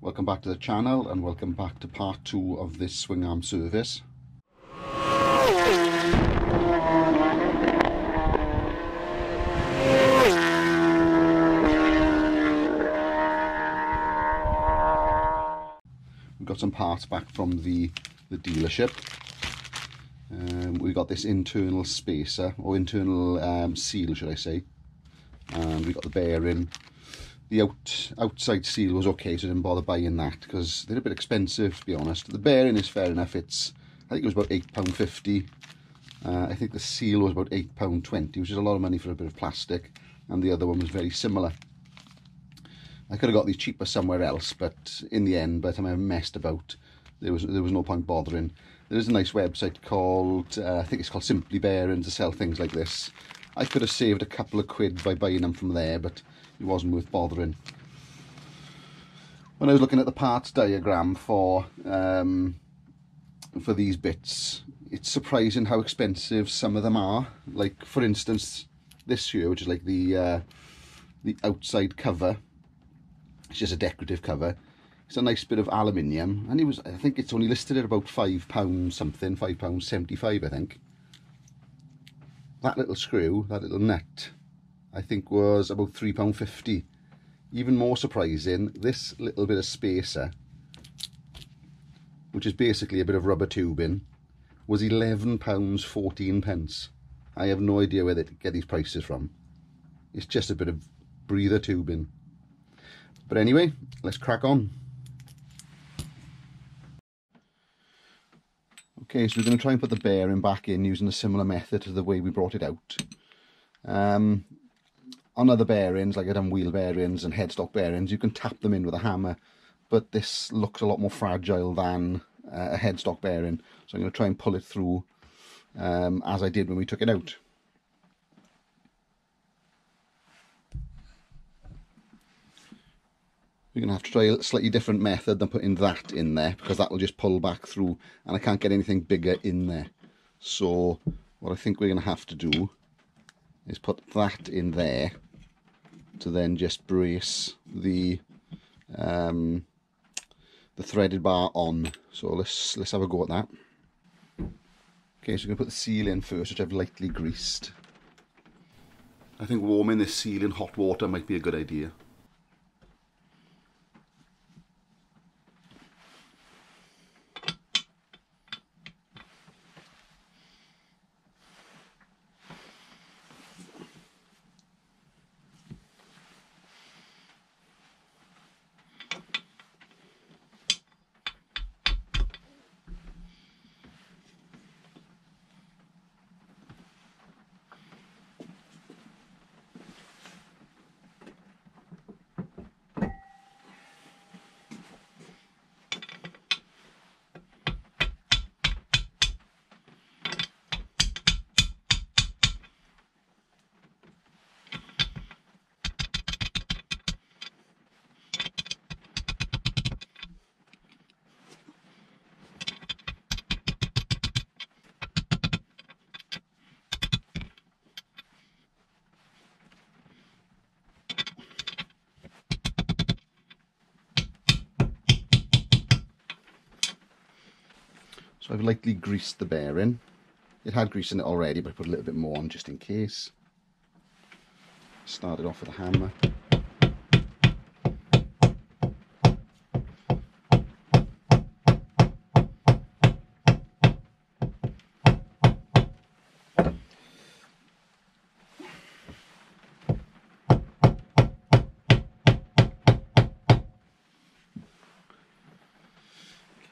Welcome back to the channel and welcome back to part two of this swing arm service. We've got some parts back from the, the dealership. Um, we got this internal spacer or internal um, seal should I say and we got the bearing the out outside seal was okay so I didn't bother buying that because they're a bit expensive to be honest. The bearing is fair enough it's I think it was about £8.50 uh, I think the seal was about £8.20 which is a lot of money for a bit of plastic and the other one was very similar. I could have got these cheaper somewhere else but in the end by the time I messed about there was there was no point bothering. There is a nice website called uh, I think it's called Simply Bearings to sell things like this. I could have saved a couple of quid by buying them from there but it wasn't worth bothering. When I was looking at the parts diagram for um, for these bits, it's surprising how expensive some of them are. Like for instance, this here, which is like the uh, the outside cover. It's just a decorative cover. It's a nice bit of aluminium, and it was I think it's only listed at about five pounds something, five pounds seventy-five, I think. That little screw, that little nut, I think was about £3.50. Even more surprising, this little bit of spacer, which is basically a bit of rubber tubing, was £11.14. pence. I have no idea where they get these prices from. It's just a bit of breather tubing. But anyway, let's crack on. Okay, so we're going to try and put the bearing back in using a similar method to the way we brought it out. Um, on other bearings, like I done wheel bearings and headstock bearings, you can tap them in with a hammer, but this looks a lot more fragile than uh, a headstock bearing. So I'm going to try and pull it through um, as I did when we took it out. We're going to have to try a slightly different method than putting that in there because that will just pull back through and I can't get anything bigger in there. So what I think we're going to have to do is put that in there to then just brace the um, the threaded bar on. So let's let's have a go at that. Okay, so we're going to put the seal in first, which I've lightly greased. I think warming this seal in hot water might be a good idea. So I've lightly greased the bearing. It had grease in it already, but I put a little bit more on just in case. Started off with a hammer.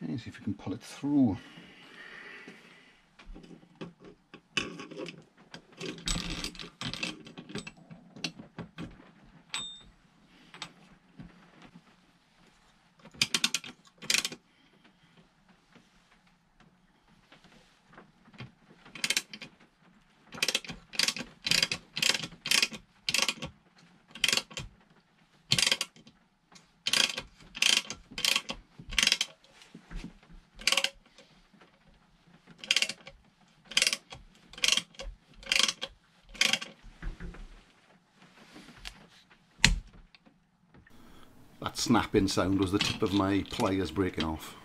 Okay, see if we can pull it through. Snapping sound was the tip of my pliers breaking off.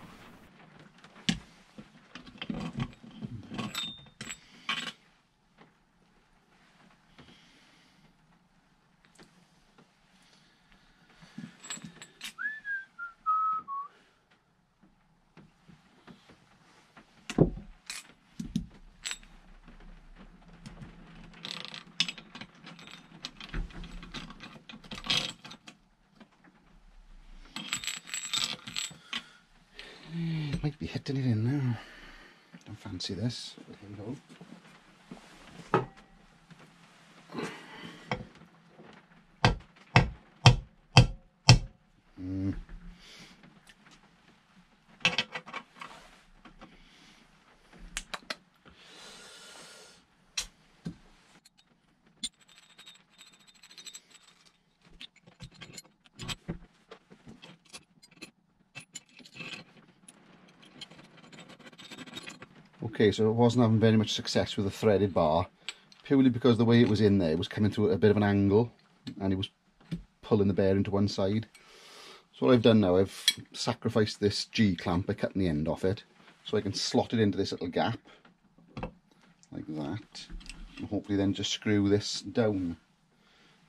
might be hitting it in now. Don't fancy this, but here we go. Okay, so it wasn't having very much success with the threaded bar, purely because the way it was in there was coming to a bit of an angle, and it was pulling the bearing to one side. So what I've done now, I've sacrificed this G-clamp by cutting the end off it, so I can slot it into this little gap, like that, and hopefully then just screw this down.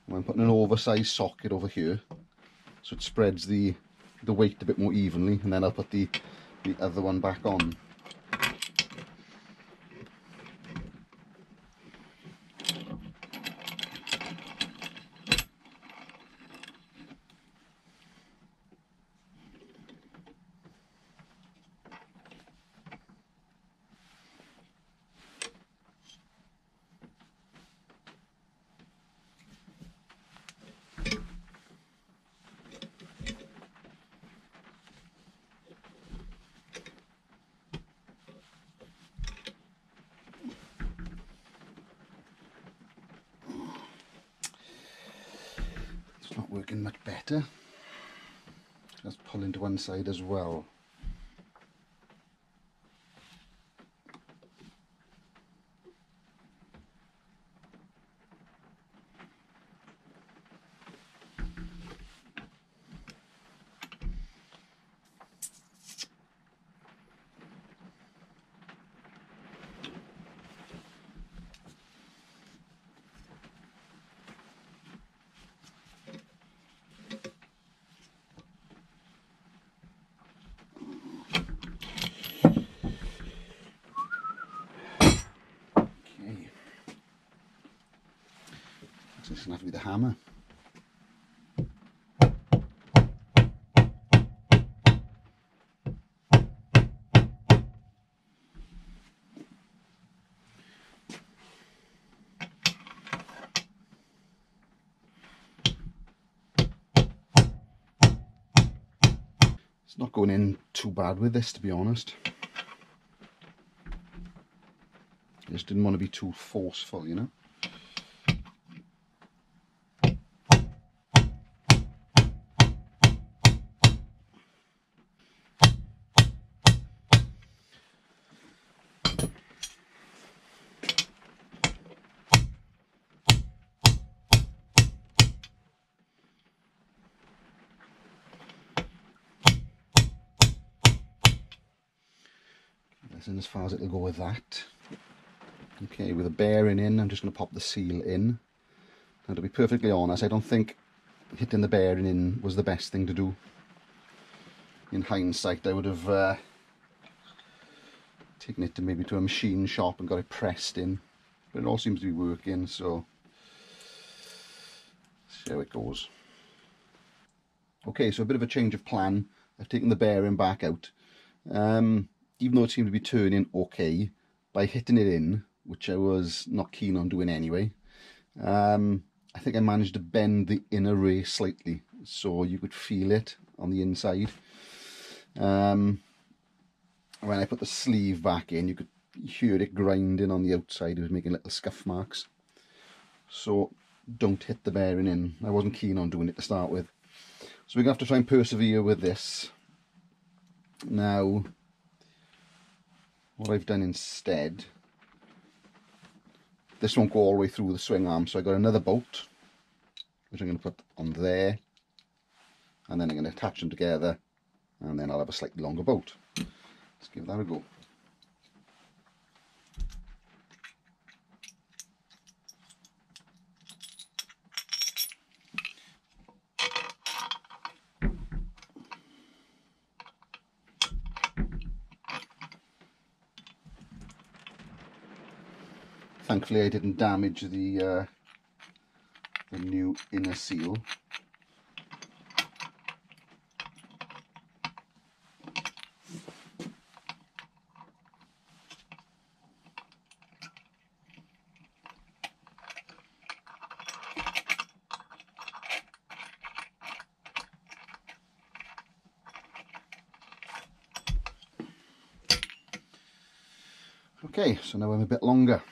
And I'm putting an oversized socket over here, so it spreads the the weight a bit more evenly, and then I'll put the the other one back on. It's not working much better. Just pull into one side as well. Okay. Is going to have to be the hammer. It's not going in too bad with this, to be honest. I just didn't want to be too forceful, you know. As far as it'll go with that. Okay, with the bearing in, I'm just going to pop the seal in. Now, to be perfectly honest, I don't think hitting the bearing in was the best thing to do. In hindsight, I would have uh, taken it to maybe to a machine shop and got it pressed in. But it all seems to be working, so see how it goes. Okay, so a bit of a change of plan. I've taken the bearing back out. Um, even though it seemed to be turning okay, by hitting it in, which I was not keen on doing anyway, um, I think I managed to bend the inner race slightly so you could feel it on the inside. Um, when I put the sleeve back in, you could hear it grinding on the outside. It was making little scuff marks. So don't hit the bearing in. I wasn't keen on doing it to start with. So we're going to have to try and persevere with this. Now, what I've done instead, this won't go all the way through the swing arm, so I got another bolt, which I'm going to put on there, and then I'm going to attach them together and then I'll have a slightly longer bolt. Let's give that a go. Thankfully I didn't damage the uh, the new inner seal. Okay, so now I'm a bit longer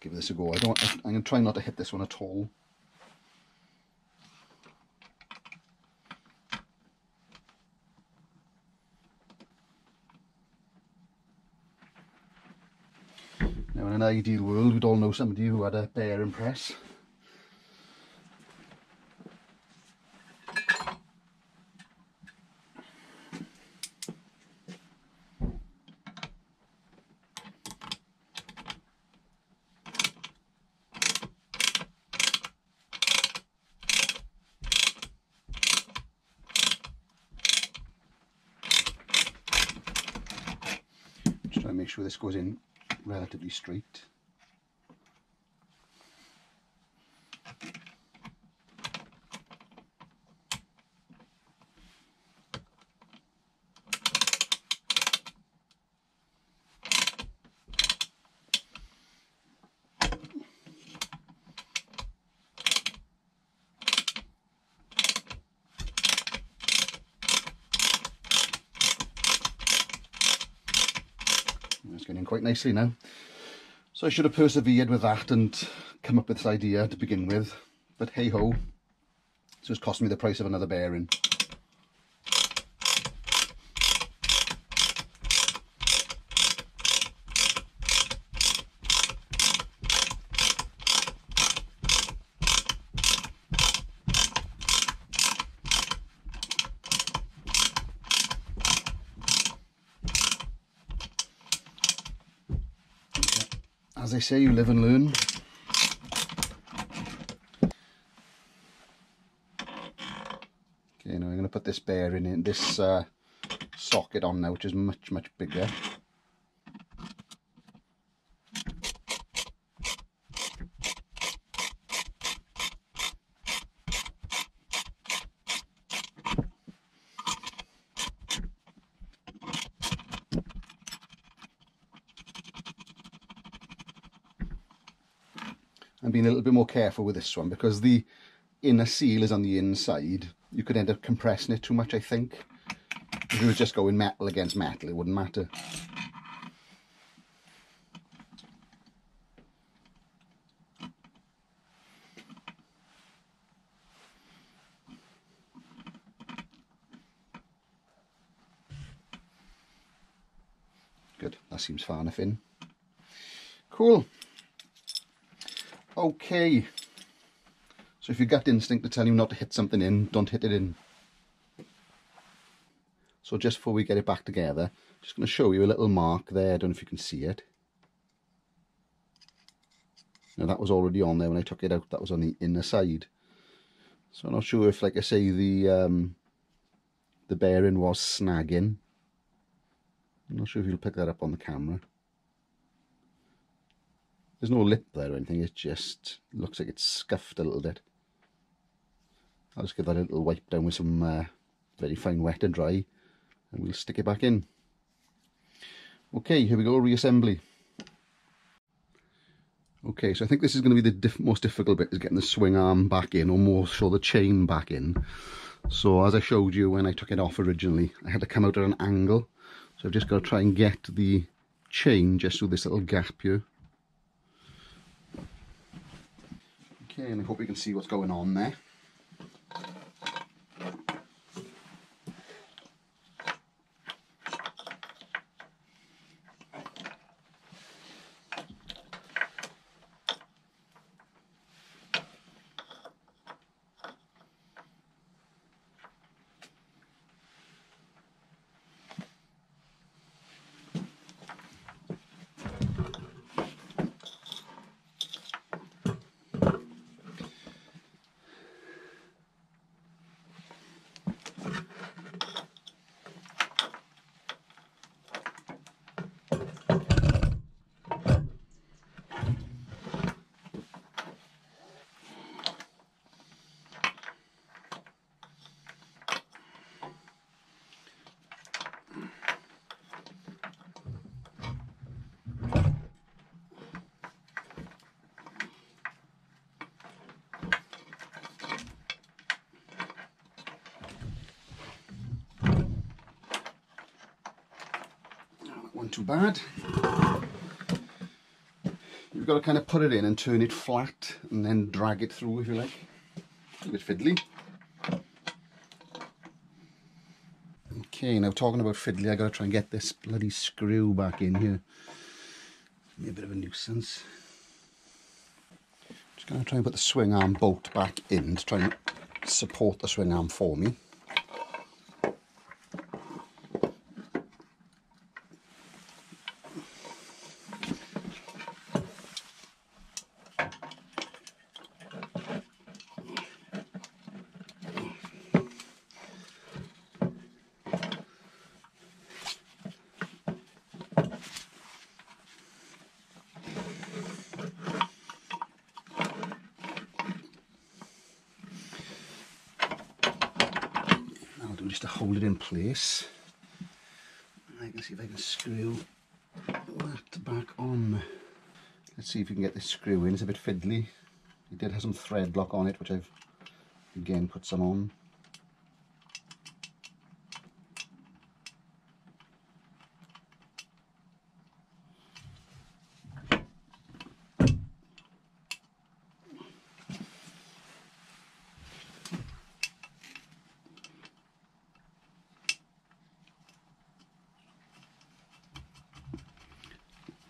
give this a go. I don't. I'm going to try not to hit this one at all. Now, in an ideal world, we'd all know somebody who had a bearing press. make sure this goes in relatively straight. getting quite nicely now. So I should have persevered with that and come up with this idea to begin with. But hey ho, it's cost me the price of another bearing. as they say, you live and learn. Okay, now I'm going to put this bearing in, this uh, socket on now, which is much, much bigger. Little bit more careful with this one because the inner seal is on the inside. You could end up compressing it too much, I think. If you were just going metal against metal, it wouldn't matter. Good, that seems far enough in. Cool. Okay. So if your gut instinct to tell you not to hit something in, don't hit it in. So just before we get it back together, just going to show you a little mark there. I don't know if you can see it. Now that was already on there when I took it out. That was on the inner side. So I'm not sure if, like I say, the um, the bearing was snagging. I'm not sure if you'll pick that up on the camera. There's no lip there or anything, it just looks like it's scuffed a little bit. I'll just give that a little wipe down with some uh, very fine wet and dry and we'll stick it back in. Okay, here we go, reassembly. Okay, so I think this is going to be the diff most difficult bit, is getting the swing arm back in, or more so the chain back in. So as I showed you when I took it off originally, I had to come out at an angle. So I've just got to try and get the chain just through this little gap here. Okay, and I hope you can see what's going on there. Wasn't too bad. You've got to kind of put it in and turn it flat and then drag it through if you like. A bit fiddly. Okay, now talking about fiddly, I've got to try and get this bloody screw back in here. a bit of a nuisance. Just going to try and put the swing arm bolt back in to try and support the swing arm for me. just to hold it in place. I can see if I can screw that back on. Let's see if we can get this screw in. It's a bit fiddly. It did have some thread lock on it, which I've again put some on.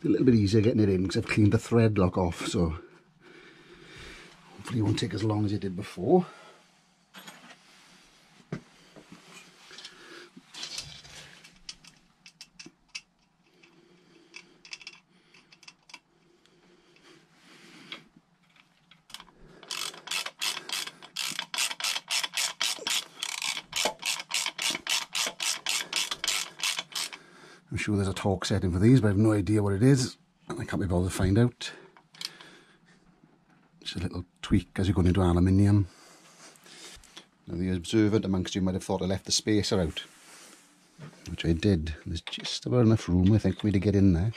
A little bit easier getting it in because I've cleaned the thread lock off so hopefully it won't take as long as it did before torque setting for these, but I have no idea what it is. And I can't be bothered to find out. Just a little tweak as you're going into aluminium. Now the observant amongst you might have thought I left the spacer out. Which I did. There's just about enough room, I think, for me to get in there.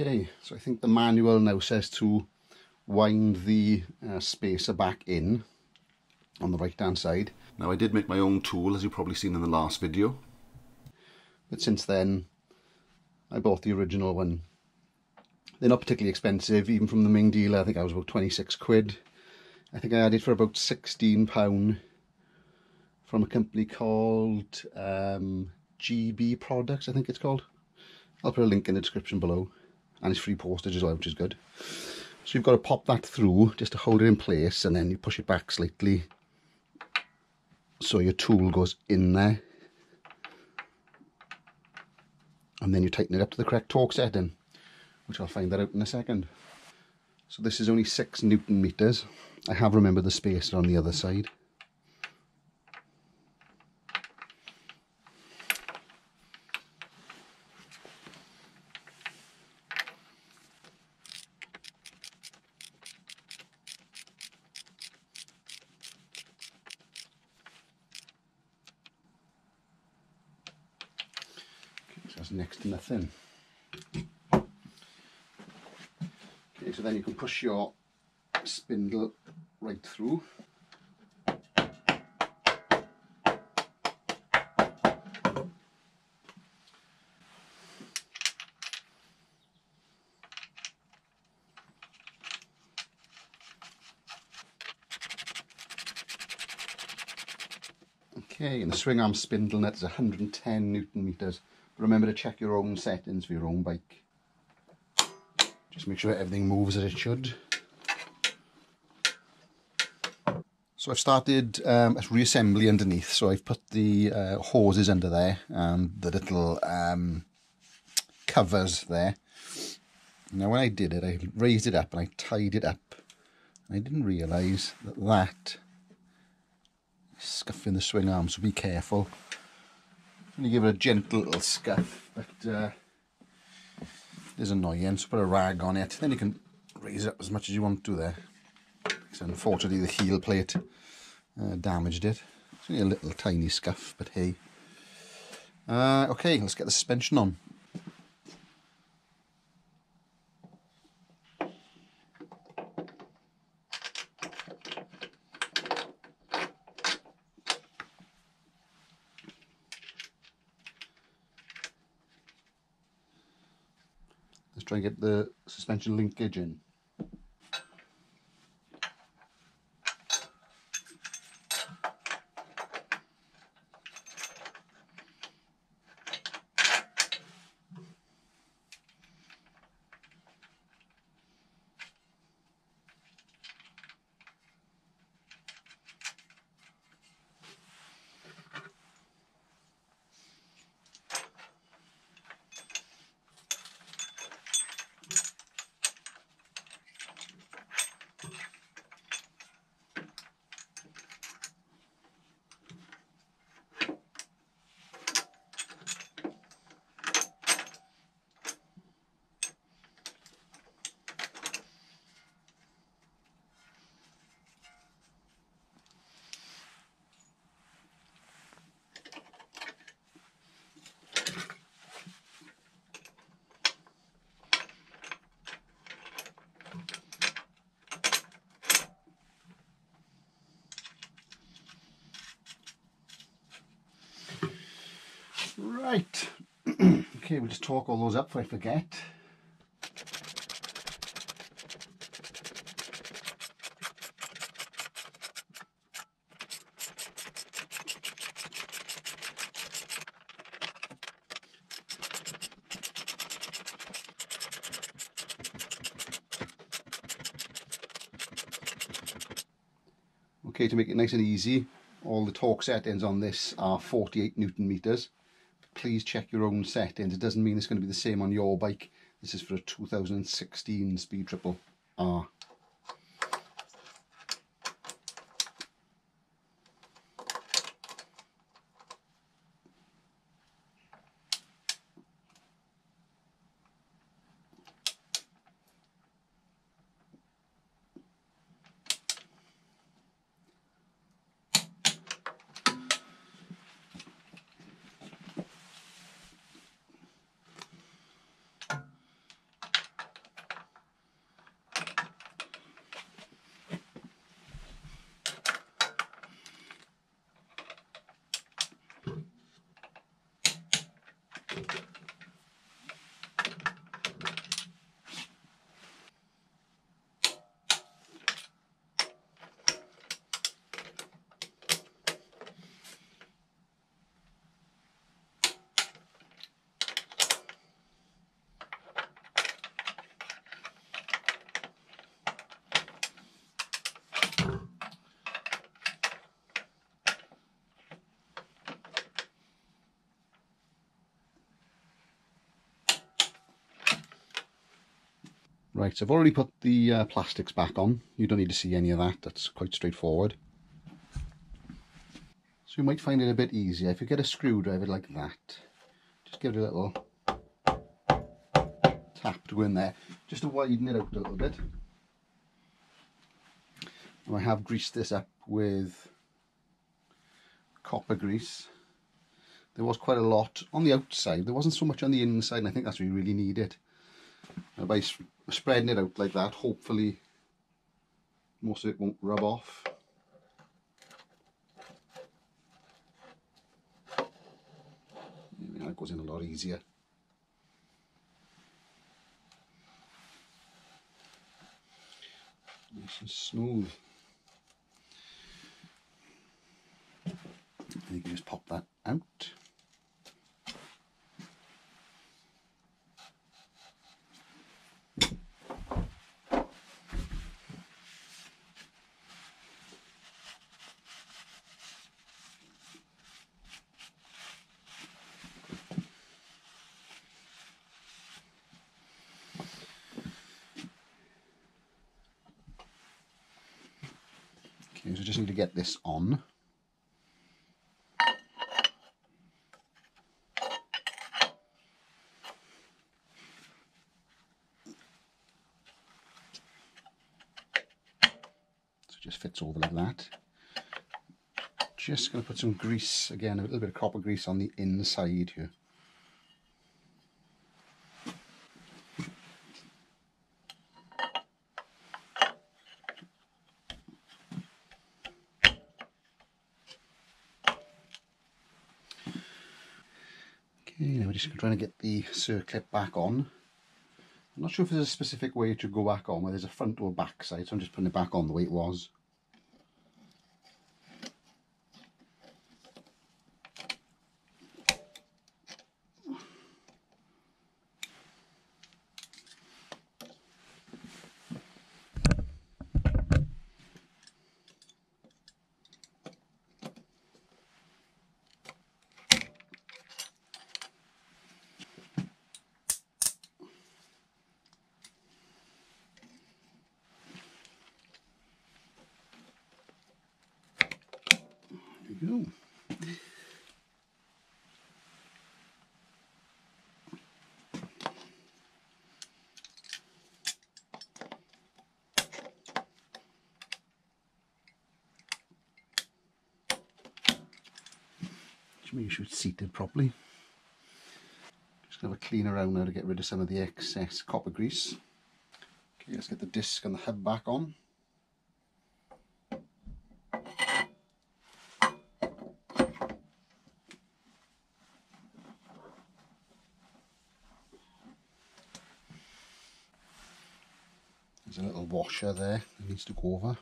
Okay, so I think the manual now says to wind the uh, spacer back in on the right hand side. Now I did make my own tool as you've probably seen in the last video. But since then I bought the original one. They're not particularly expensive, even from the main dealer I think I was about 26 quid. I think I had it for about 16 pound from a company called um, GB Products I think it's called. I'll put a link in the description below and it's free postage as well which is good. So you've got to pop that through just to hold it in place and then you push it back slightly so your tool goes in there. And then you tighten it up to the correct torque setting which I'll find that out in a second. So this is only 6 newton meters. I have remembered the spacer on the other side That's nothing. Okay, so then you can push your spindle right through. Okay, and the swing arm spindle net is 110 newton meters. Remember to check your own settings for your own bike. Just make sure everything moves as it should. So I've started um, a reassembly underneath. So I've put the uh, hoses under there and the little um, covers there. Now when I did it, I raised it up and I tied it up. And I didn't realise that that scuffing the swing arm, so be careful. Only give it a gentle little scuff, but uh, it is annoying, so put a rag on it. Then you can raise it up as much as you want to there. Unfortunately the heel plate uh, damaged it. It's only a little tiny scuff, but hey. Uh, okay, let's get the suspension on. Try and get the suspension linkage in. Right. Okay, we'll just torque all those up if I forget. Okay, to make it nice and easy, all the torque settings on this are 48 newton meters please check your own settings. It doesn't mean it's going to be the same on your bike. This is for a 2016 Speed Triple R. Right, so I've already put the uh, plastics back on. You don't need to see any of that. That's quite straightforward. So you might find it a bit easier if you get a screwdriver like that. Just give it a little tap to go in there, just to widen it out a little bit. I have greased this up with copper grease. There was quite a lot on the outside. There wasn't so much on the inside, and I think that's where you really need it. And by spreading it out like that, hopefully most of it won't rub off. That goes in a lot easier. Nice and smooth. And you can just pop that out. I just need to get this on. So just fits over like that. Just going to put some grease, again, a little bit of copper grease on the inside here. Okay, now we're just trying to get the circlip back on. I'm not sure if there's a specific way to go back on, where there's a front or back side, so I'm just putting it back on the way it was. go. Make sure it's seated properly. Just going to have a clean around now to get rid of some of the excess copper grease. Okay, let's get the disc and the hub back on. There's a little washer there that needs to go over.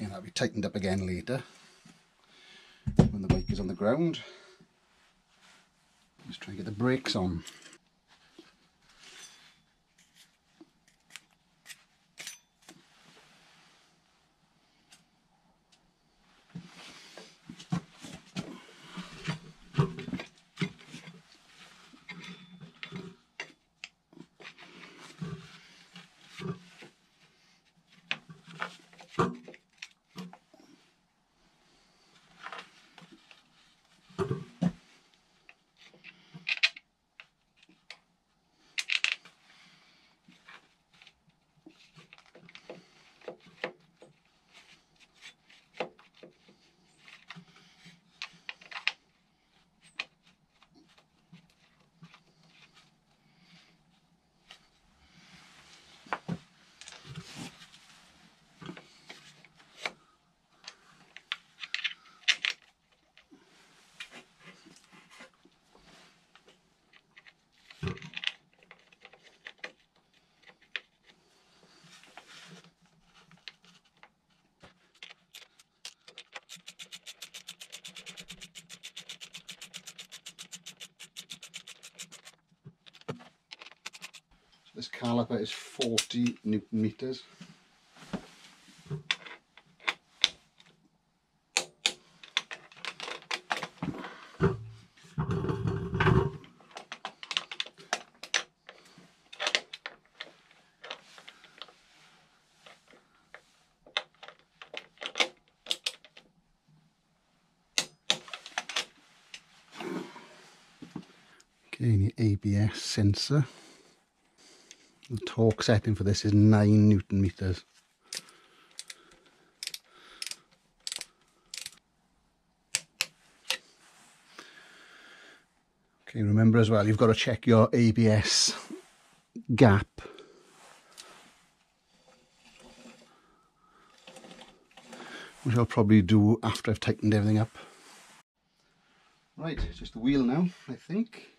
and that'll be tightened up again later when the bike is on the ground. Let's try and get the brakes on. This caliper is 40 newton meters. Okay, your ABS sensor. The torque setting for this is 9 newton meters. Okay, remember as well, you've got to check your ABS gap. Which I'll probably do after I've tightened everything up. Right, just the wheel now, I think.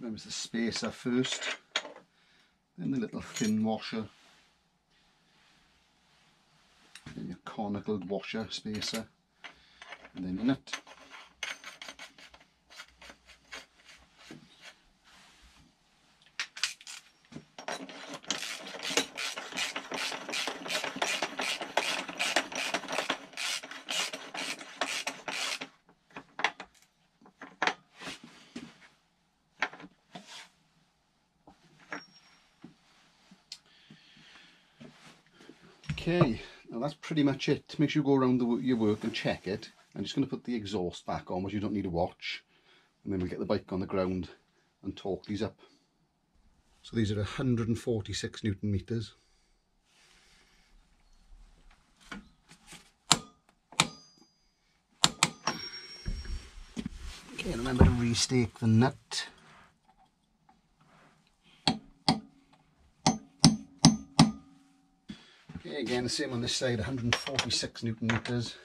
Remember the spacer first. Then the little thin washer. Then your conical washer spacer. And then in it Okay, now that's pretty much it. Make sure you go around the, your work and check it. I'm just going to put the exhaust back on, which you don't need to watch. And then we'll get the bike on the ground and torque these up. So these are 146 newton meters. Okay, remember to restake the nut. Again the same on this side 146 newton meters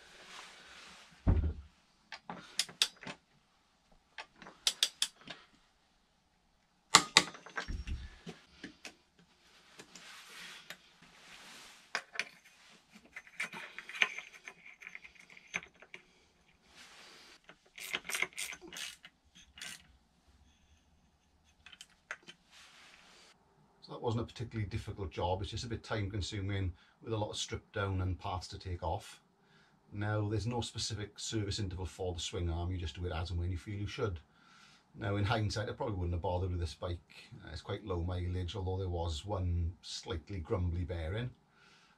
So that wasn't a particularly difficult job, it's just a bit time consuming with a lot of strip down and parts to take off. Now there's no specific service interval for the swing arm, you just do it as and when you feel you should. Now in hindsight I probably wouldn't have bothered with this bike, uh, it's quite low mileage although there was one slightly grumbly bearing.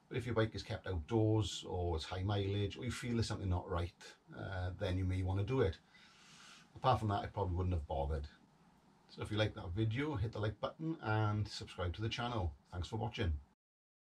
But if your bike is kept outdoors or it's high mileage or you feel there's something not right, uh, then you may want to do it. Apart from that I probably wouldn't have bothered. So if you like that video, hit the like button and subscribe to the channel. Thanks for watching.